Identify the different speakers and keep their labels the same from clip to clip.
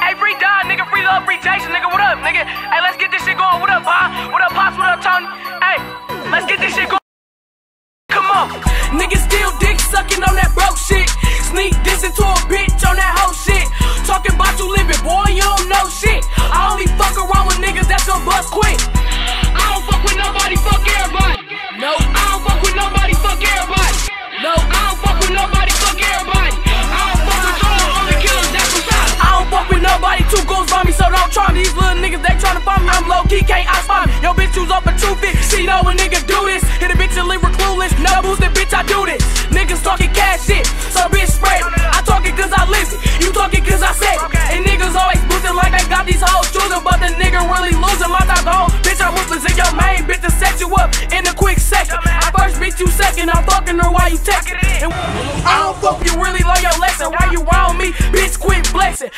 Speaker 1: Hey, free Don, nigga, free love, free Jason, nigga, what up, nigga? Hey, let's get this shit going. What up, Pa? What up, Pops? What up, Tony? Hey, let's get this shit going. Come on. Niggas still dick sucking on that broke shit. Sneak this 250. She know a nigga do this. Hit a bitch and leave her clueless. No boosted, bitch, I do this. Niggas talking cash shit, so bitch spread. I talk it cause I listen, you talk it cause I said. And niggas always boosting like they got these hoes choosing, but the nigga really losing. My top home, bitch, I'm ruthless in your main bitch to set you up in a quick second. I first beat you second, I'm fucking her while you texting. I don't fuck you really learn your lesson. Why you around me? Bitch, quit blessing.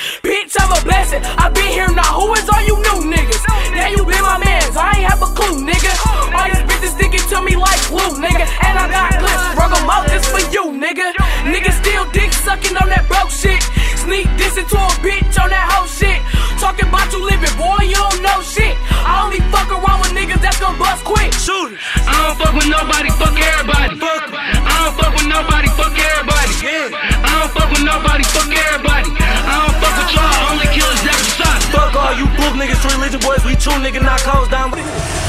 Speaker 1: That's gonna bust quick.
Speaker 2: Shoot it.
Speaker 3: I don't fuck with nobody, fuck everybody.
Speaker 2: Fuck.
Speaker 3: I don't fuck with nobody, fuck everybody.
Speaker 2: Yeah.
Speaker 3: I don't fuck with nobody, fuck everybody. I don't fuck with y'all, only killers that beside.
Speaker 2: Fuck all you book niggas, religion boys, we true nigga, not close down.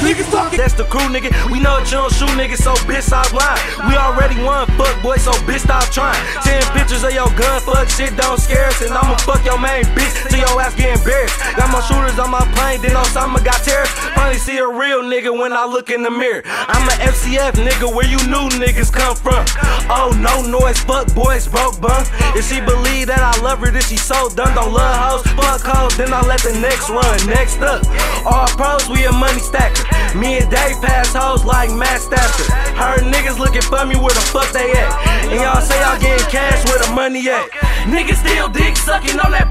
Speaker 2: Niggas talking, that's the crew nigga. We know that you don't shoot niggas, so bitch stop lying. We already won, fuck boy, so bitch stop trying. Ten pictures of your gun, fuck shit don't scare us, and I'ma fuck your main bitch till your ass get embarrassed. Got my shooters on my plane, then Osama got terrorists. Finally see a real nigga when I look in the mirror. I'm a FCF nigga, where you new niggas come from? Oh no noise, fuck boys, broke bum. If she believe that I love her, then she so dumb. Don't love hoes, fuck hoes, then I let the next run. Next up, all pros, we a money stacker. Me and Dave pass hoes like Matt Stafford. Heard niggas looking for me, where the fuck they at? And y'all say y'all getting cash, where the money at? Niggas still dick sucking on that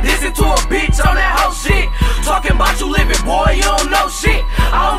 Speaker 2: This into a bitch on that whole shit. Talking about you living, boy, you don't know shit. I